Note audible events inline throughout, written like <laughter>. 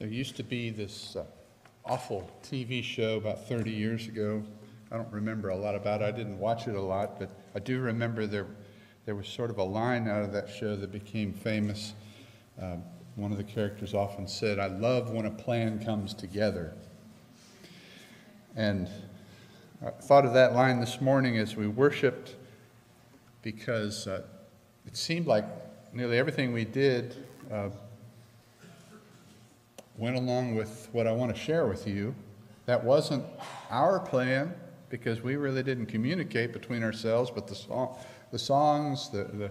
There used to be this uh, awful TV show about 30 years ago. I don't remember a lot about it. I didn't watch it a lot, but I do remember there, there was sort of a line out of that show that became famous. Um, one of the characters often said, I love when a plan comes together. And I thought of that line this morning as we worshiped because uh, it seemed like nearly everything we did uh, went along with what I want to share with you. That wasn't our plan because we really didn't communicate between ourselves, but the, song, the songs, the, the,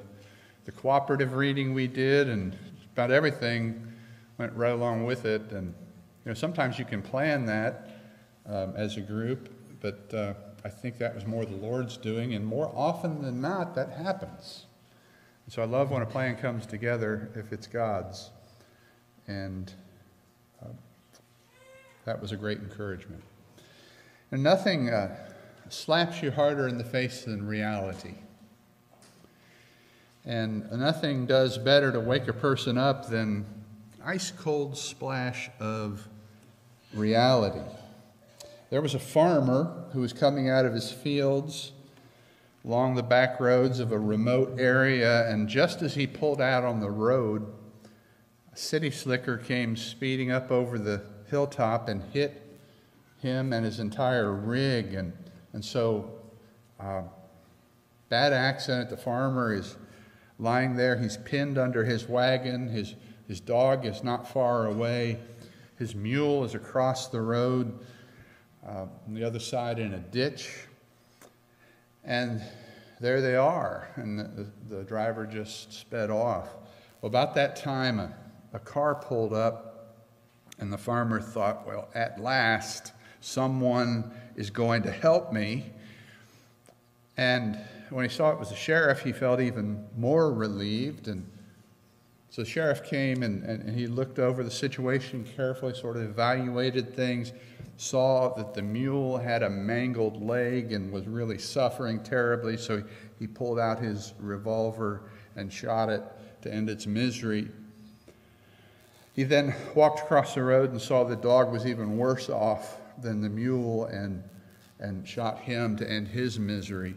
the cooperative reading we did, and about everything went right along with it. And you know, sometimes you can plan that um, as a group, but uh, I think that was more the Lord's doing, and more often than not, that happens. So I love when a plan comes together if it's God's. And that was a great encouragement. And nothing uh, slaps you harder in the face than reality. And nothing does better to wake a person up than ice cold splash of reality. There was a farmer who was coming out of his fields along the back roads of a remote area, and just as he pulled out on the road, a city slicker came speeding up over the hilltop and hit him and his entire rig. And, and so, uh, bad accident. The farmer is lying there. He's pinned under his wagon. His, his dog is not far away. His mule is across the road uh, on the other side in a ditch. And there they are. And the, the driver just sped off. Well, about that time, a, a car pulled up and the farmer thought, well, at last, someone is going to help me. And when he saw it was the sheriff, he felt even more relieved. And so the sheriff came and, and, he looked over the situation carefully, sort of evaluated things, saw that the mule had a mangled leg and was really suffering terribly. So he, he pulled out his revolver and shot it to end its misery. He then walked across the road and saw the dog was even worse off than the mule and, and shot him to end his misery.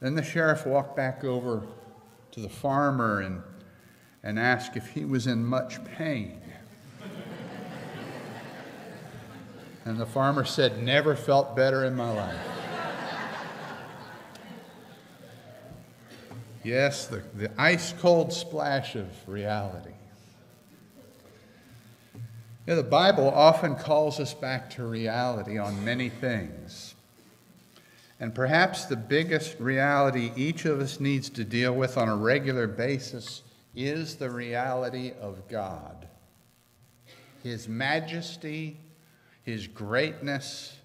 Then the sheriff walked back over to the farmer and, and asked if he was in much pain. <laughs> and the farmer said, Never felt better in my life. yes, the, the ice cold splash of reality. You know, the Bible often calls us back to reality on many things. And perhaps the biggest reality each of us needs to deal with on a regular basis is the reality of God. His majesty, His greatness,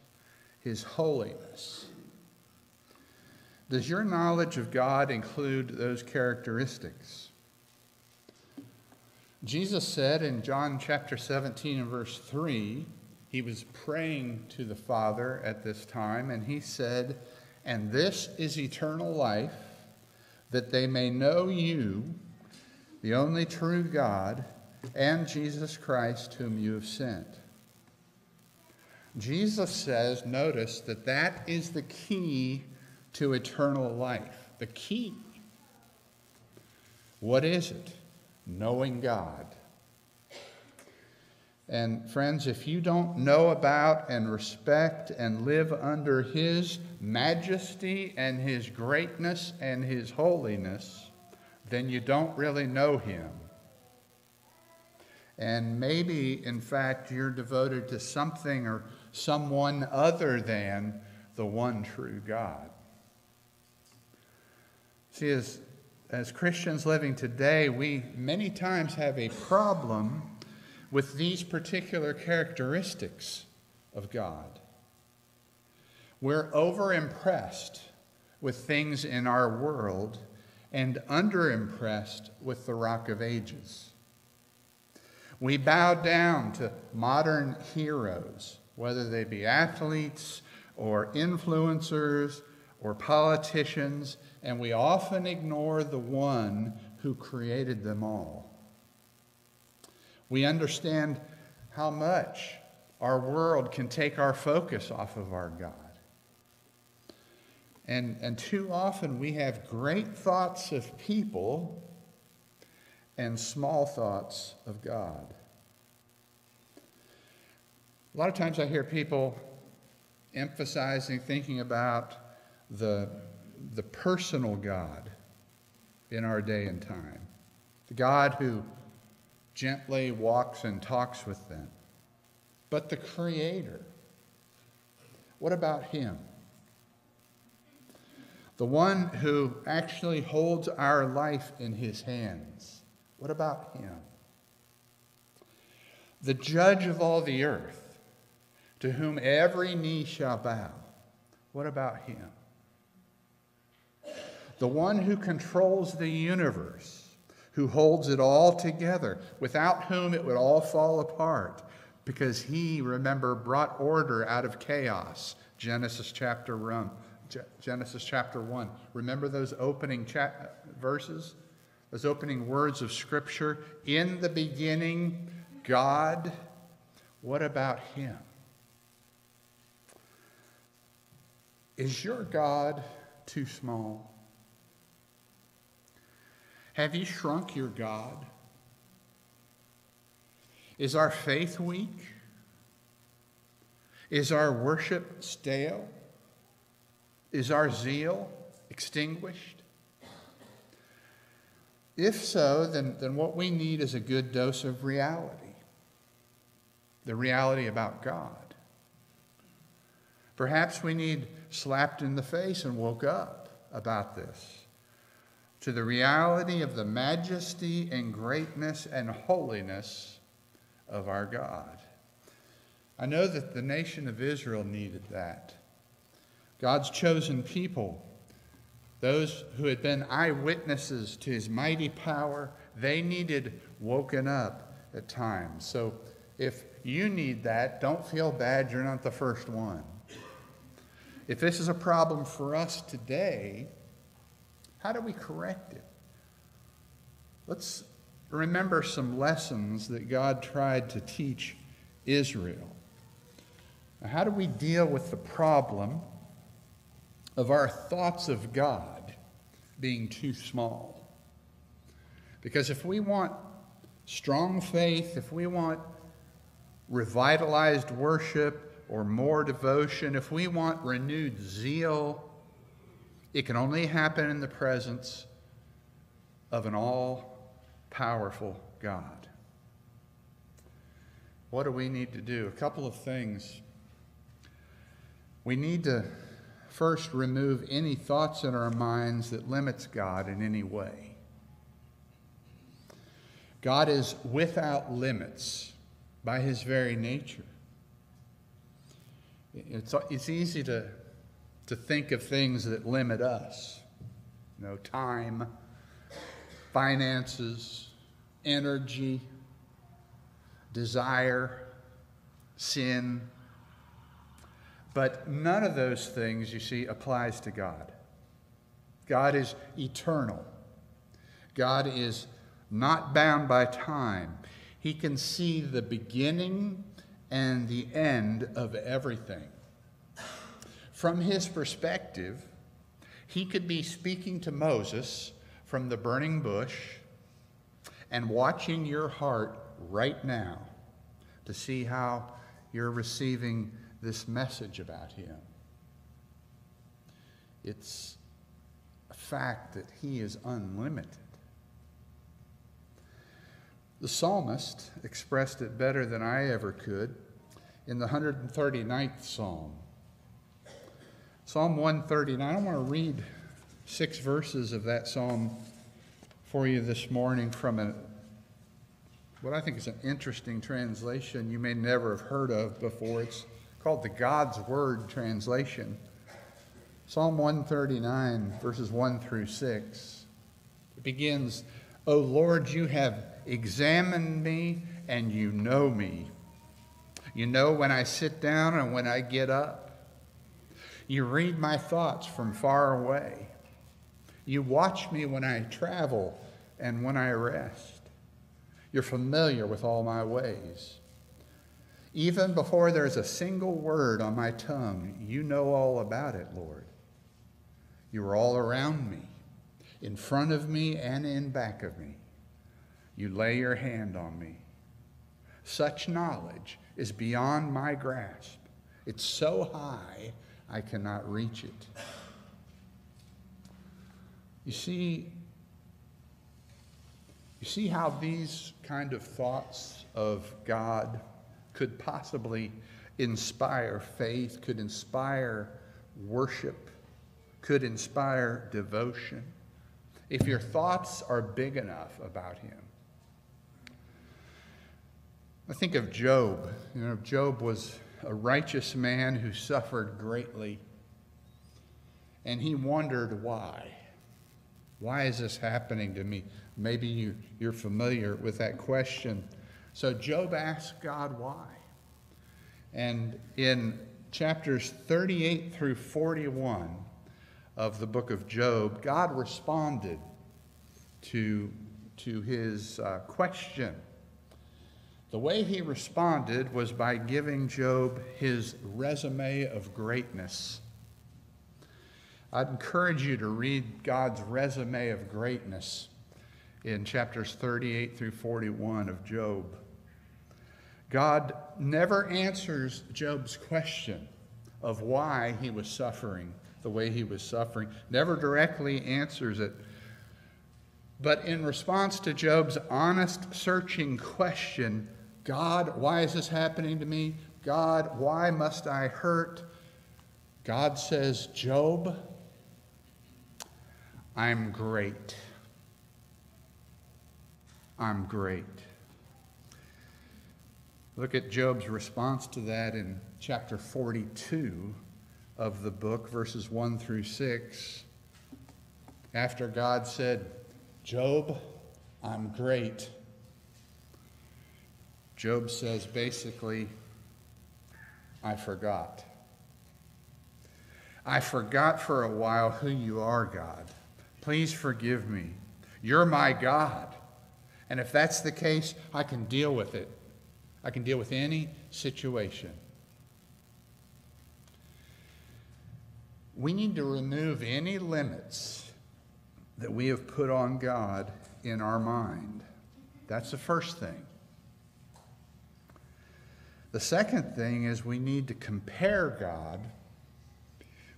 His holiness. Does your knowledge of God include those characteristics? Jesus said in John chapter 17 and verse 3, he was praying to the Father at this time, and he said, And this is eternal life, that they may know you, the only true God, and Jesus Christ, whom you have sent. Jesus says, notice that that is the key to eternal life. The key. What is it? Knowing God. And friends, if you don't know about and respect and live under His majesty and His greatness and His holiness, then you don't really know Him. And maybe, in fact, you're devoted to something or someone other than the one true God. See, as as Christians living today, we many times have a problem with these particular characteristics of God. We're overimpressed with things in our world and underimpressed with the Rock of Ages. We bow down to modern heroes, whether they be athletes or influencers or politicians, and we often ignore the one who created them all. We understand how much our world can take our focus off of our God. And, and too often we have great thoughts of people and small thoughts of God. A lot of times I hear people emphasizing, thinking about the, the personal God in our day and time, the God who gently walks and talks with them. But the Creator, what about Him? The one who actually holds our life in His hands. What about Him? The judge of all the earth, to whom every knee shall bow. What about Him? The one who controls the universe who holds it all together, without whom it would all fall apart, because he, remember, brought order out of chaos. Genesis chapter 1. Genesis chapter 1. Remember those opening verses? Those opening words of Scripture? In the beginning, God. What about Him? Is your God too small? Have you shrunk your God? Is our faith weak? Is our worship stale? Is our zeal extinguished? If so, then, then what we need is a good dose of reality the reality about God. Perhaps we need slapped in the face and woke up about this to the reality of the majesty and greatness and holiness of our God. I know that the nation of Israel needed that. God's chosen people, those who had been eyewitnesses to his mighty power, they needed woken up at times. So if you need that, don't feel bad, you're not the first one. If this is a problem for us today, how do we correct it? Let's remember some lessons that God tried to teach Israel. Now, how do we deal with the problem of our thoughts of God being too small? Because if we want strong faith, if we want revitalized worship or more devotion, if we want renewed zeal, it can only happen in the presence of an all powerful God. What do we need to do? A couple of things. We need to first remove any thoughts in our minds that limits God in any way. God is without limits by his very nature. It's, it's easy to to think of things that limit us. You know, time, finances, energy, desire, sin. But none of those things, you see, applies to God. God is eternal. God is not bound by time. He can see the beginning and the end of everything. From his perspective, he could be speaking to Moses from the burning bush and watching your heart right now to see how you're receiving this message about him. It's a fact that he is unlimited. The psalmist expressed it better than I ever could in the 139th psalm. Psalm 139. I want to read six verses of that psalm for you this morning from a, what I think is an interesting translation you may never have heard of before. It's called the God's Word translation. Psalm 139, verses 1 through 6. It begins, O Lord, you have examined me and you know me. You know when I sit down and when I get up. You read my thoughts from far away. You watch me when I travel and when I rest. You're familiar with all my ways. Even before there's a single word on my tongue, you know all about it, Lord. You are all around me, in front of me and in back of me. You lay your hand on me. Such knowledge is beyond my grasp. It's so high, I cannot reach it. You see, you see how these kind of thoughts of God could possibly inspire faith, could inspire worship, could inspire devotion, if your thoughts are big enough about Him. I think of Job. You know, Job was a righteous man who suffered greatly, and he wondered why. Why is this happening to me? Maybe you, you're familiar with that question. So Job asked God why. And in chapters 38 through 41 of the book of Job, God responded to, to his uh, question. The way he responded was by giving Job his resume of greatness. I'd encourage you to read God's resume of greatness in chapters 38 through 41 of Job. God never answers Job's question of why he was suffering the way he was suffering, never directly answers it. But in response to Job's honest, searching question, God, why is this happening to me? God, why must I hurt? God says, Job, I'm great. I'm great. Look at Job's response to that in chapter 42 of the book, verses 1 through 6. After God said, Job, I'm great. Job says basically, I forgot. I forgot for a while who you are, God. Please forgive me. You're my God. And if that's the case, I can deal with it. I can deal with any situation. We need to remove any limits that we have put on God in our mind. That's the first thing. The second thing is we need to compare God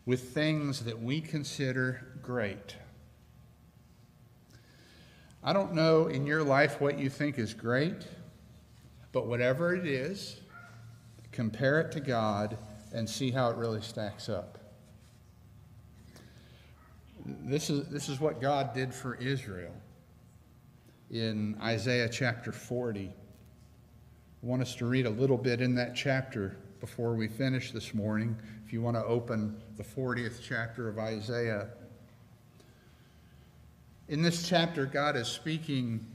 with things that we consider great. I don't know in your life what you think is great. But whatever it is, compare it to God and see how it really stacks up. This is, this is what God did for Israel in Isaiah chapter 40. I want us to read a little bit in that chapter before we finish this morning. If you want to open the 40th chapter of Isaiah. In this chapter, God is speaking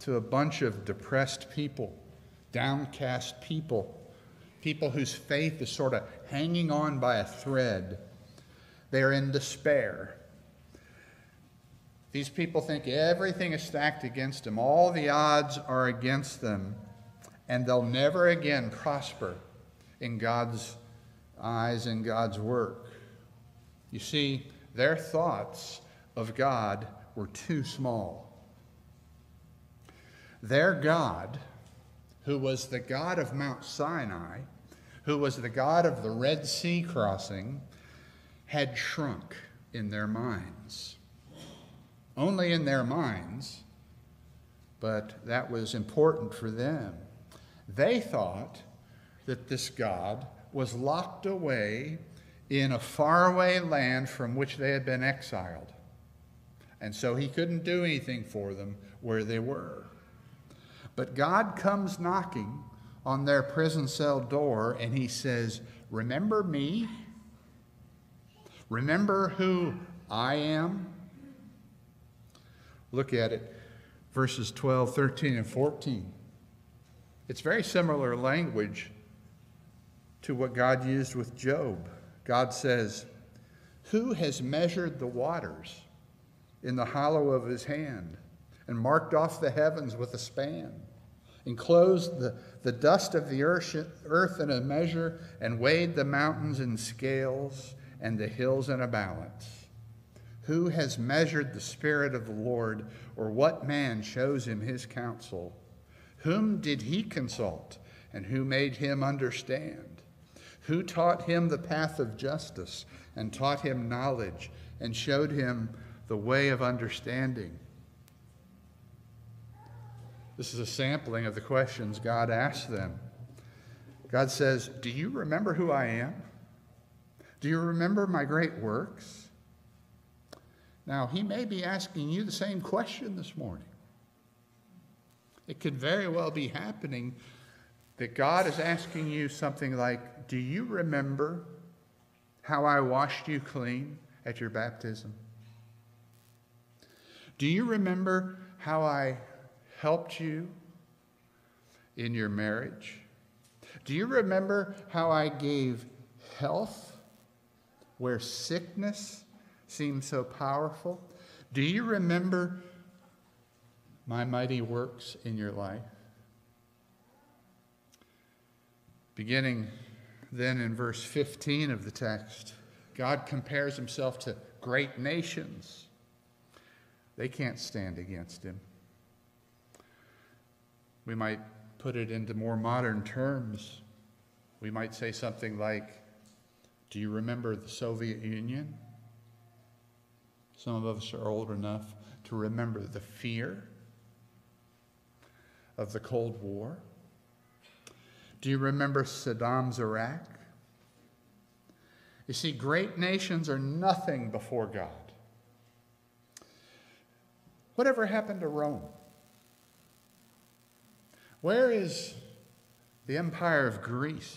to a bunch of depressed people downcast people, people whose faith is sort of hanging on by a thread. They're in despair. These people think everything is stacked against them, all the odds are against them, and they'll never again prosper in God's eyes and God's work. You see, their thoughts of God were too small. Their God who was the God of Mount Sinai, who was the God of the Red Sea crossing, had shrunk in their minds. Only in their minds, but that was important for them. They thought that this God was locked away in a faraway land from which they had been exiled. And so he couldn't do anything for them where they were. But God comes knocking on their prison cell door and he says, Remember me? Remember who I am? Look at it, verses 12, 13, and 14. It's very similar language to what God used with Job. God says, Who has measured the waters in the hollow of his hand and marked off the heavens with a span? enclosed the, the dust of the earth, earth in a measure, and weighed the mountains in scales and the hills in a balance. Who has measured the Spirit of the Lord, or what man shows him his counsel? Whom did he consult, and who made him understand? Who taught him the path of justice, and taught him knowledge, and showed him the way of understanding? This is a sampling of the questions God asked them. God says, Do you remember who I am? Do you remember my great works? Now, he may be asking you the same question this morning. It could very well be happening that God is asking you something like, Do you remember how I washed you clean at your baptism? Do you remember how I helped you in your marriage? Do you remember how I gave health where sickness seemed so powerful? Do you remember my mighty works in your life? Beginning then in verse 15 of the text, God compares himself to great nations. They can't stand against him. We might put it into more modern terms. We might say something like, Do you remember the Soviet Union? Some of us are old enough to remember the fear of the Cold War. Do you remember Saddam's Iraq? You see, great nations are nothing before God. Whatever happened to Rome? Where is the empire of Greece?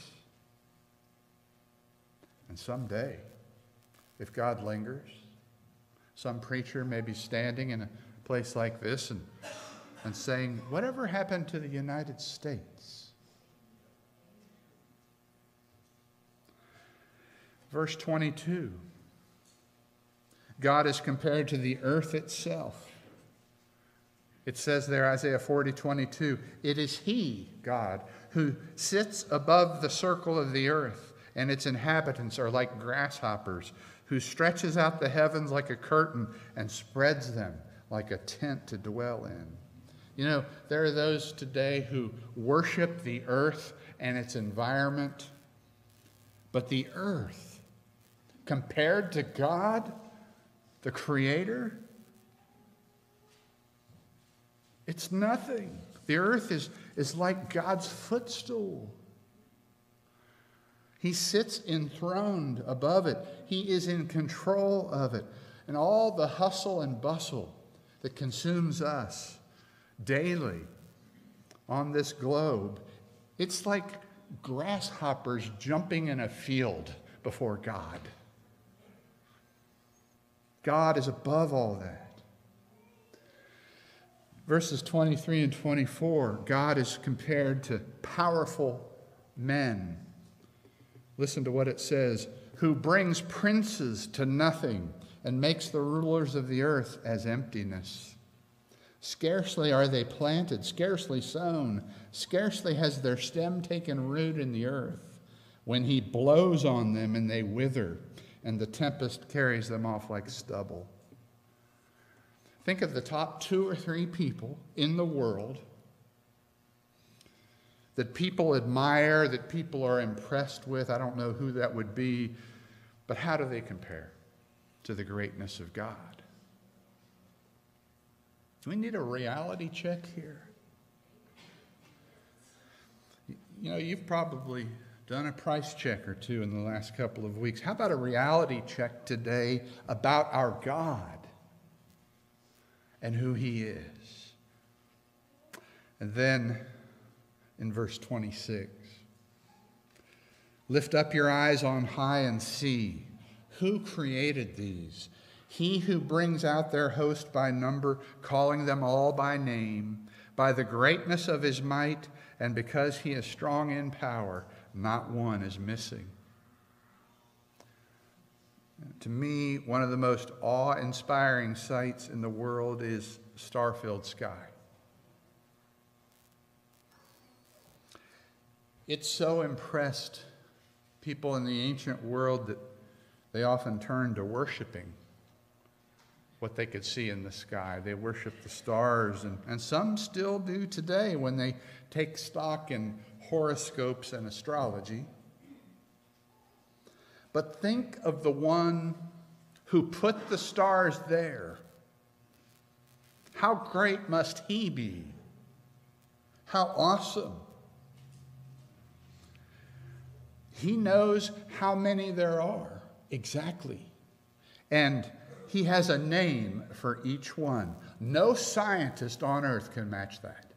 And someday, if God lingers, some preacher may be standing in a place like this and, and saying, Whatever happened to the United States? Verse 22 God is compared to the earth itself. It says there, Isaiah 40, 22, it is He, God, who sits above the circle of the earth, and its inhabitants are like grasshoppers, who stretches out the heavens like a curtain and spreads them like a tent to dwell in. You know, there are those today who worship the earth and its environment, but the earth, compared to God, the Creator, it's nothing. The earth is, is like God's footstool. He sits enthroned above it, He is in control of it. And all the hustle and bustle that consumes us daily on this globe, it's like grasshoppers jumping in a field before God. God is above all that verses 23 and 24, God is compared to powerful men. Listen to what it says who brings princes to nothing and makes the rulers of the earth as emptiness. Scarcely are they planted, scarcely sown, scarcely has their stem taken root in the earth, when he blows on them and they wither, and the tempest carries them off like stubble. Think of the top two or three people in the world that people admire, that people are impressed with. I don't know who that would be, but how do they compare to the greatness of God? Do we need a reality check here? You know, you've probably done a price check or two in the last couple of weeks. How about a reality check today about our God? and who he is. And then in verse 26, lift up your eyes on high and see who created these. He who brings out their host by number, calling them all by name, by the greatness of his might, and because he is strong in power, not one is missing. To me, one of the most awe inspiring sights in the world is star filled sky. It so impressed people in the ancient world that they often turned to worshiping what they could see in the sky. They worshiped the stars, and, and some still do today when they take stock in horoscopes and astrology. But think of the one who put the stars there. How great must he be? How awesome. He knows how many there are exactly. And he has a name for each one. No scientist on earth can match that.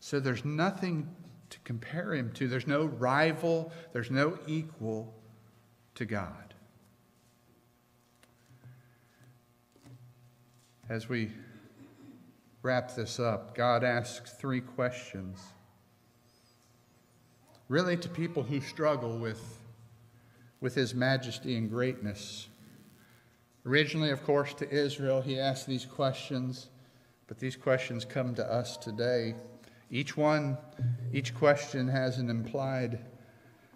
So there's nothing to compare him to. There's no rival, there's no equal to God. As we wrap this up, God asks three questions, really to people who struggle with, with his majesty and greatness. Originally, of course, to Israel, he asked these questions, but these questions come to us today. Each one, each question has an implied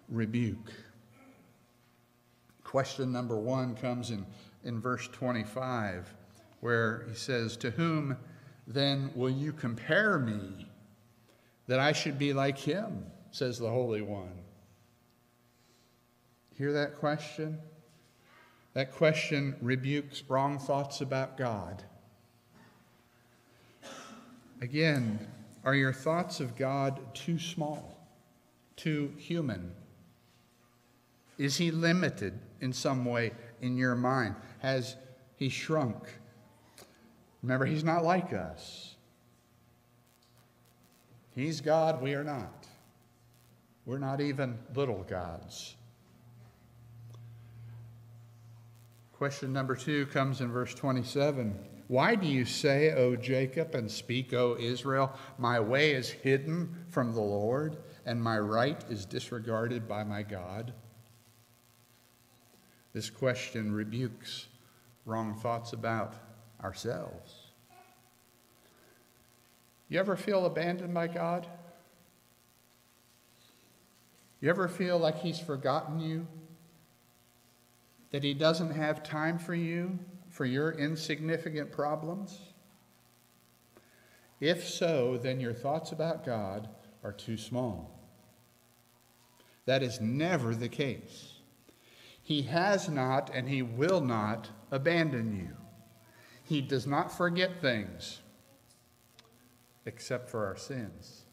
rebuke. Question number one comes in, in verse 25, where he says, To whom then will you compare me that I should be like him, says the Holy One? Hear that question? That question rebukes wrong thoughts about God. Again, are your thoughts of God too small, too human? Is he limited in some way in your mind? Has he shrunk? Remember, he's not like us. He's God, we are not. We're not even little gods. Question number two comes in verse 27. Why do you say, O Jacob, and speak, O Israel, my way is hidden from the Lord, and my right is disregarded by my God? This question rebukes wrong thoughts about ourselves. You ever feel abandoned by God? You ever feel like He's forgotten you? That He doesn't have time for you, for your insignificant problems? If so, then your thoughts about God are too small. That is never the case. He has not and he will not abandon you. He does not forget things except for our sins.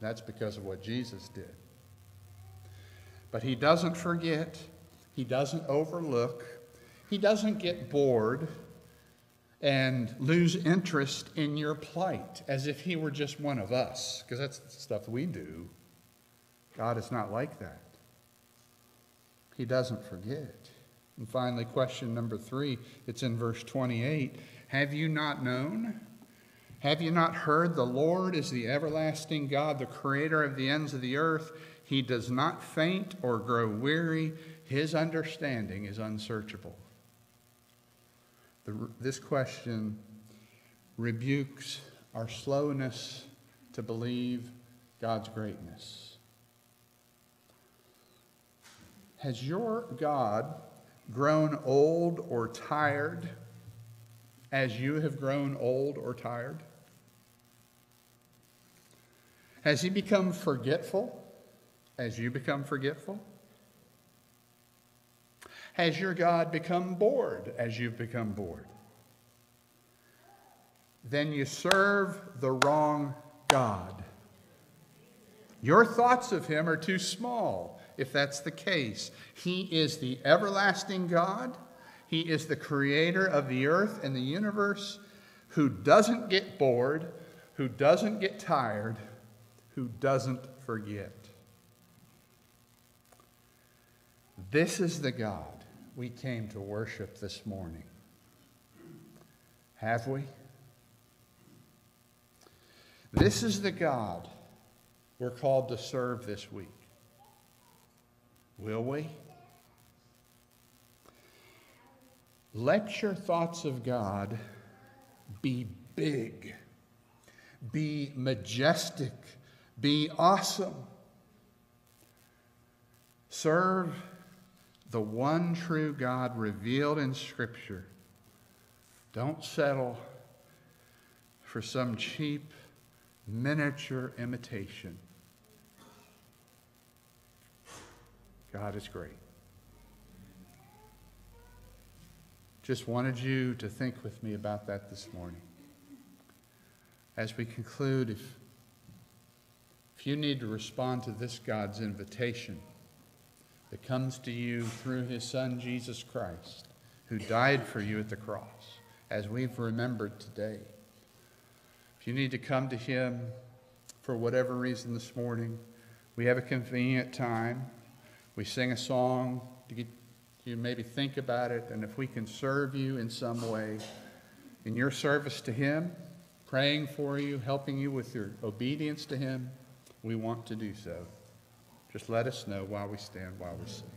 That's because of what Jesus did. But he doesn't forget, he doesn't overlook, he doesn't get bored and lose interest in your plight as if he were just one of us, because that's the stuff we do. God is not like that. He doesn't forget. And finally, question number three, it's in verse 28. Have you not known? Have you not heard? The Lord is the everlasting God, the creator of the ends of the earth. He does not faint or grow weary. His understanding is unsearchable. The, this question rebukes our slowness to believe God's greatness. Has your God grown old or tired as you have grown old or tired? Has he become forgetful as you become forgetful? Has your God become bored as you've become bored? Then you serve the wrong God. Your thoughts of him are too small if that's the case. He is the everlasting God, He is the creator of the earth and the universe who doesn't get bored, who doesn't get tired, who doesn't forget. This is the God we came to worship this morning. Have we? This is the God we're called to serve this week. Will we? Let your thoughts of God be big. be majestic, be awesome. Serve the one true God revealed in Scripture. Don't settle for some cheap miniature imitation. God is great. Just wanted you to think with me about that this morning. As we conclude, if, if you need to respond to this God's invitation that comes to you through his Son, Jesus Christ, who died for you at the cross, as we've remembered today, if you need to come to him for whatever reason this morning, we have a convenient time. We sing a song to get you maybe think about it, and if we can serve you in some way in your service to Him, praying for you, helping you with your obedience to Him, we want to do so. Just let us know while we stand, while we sing.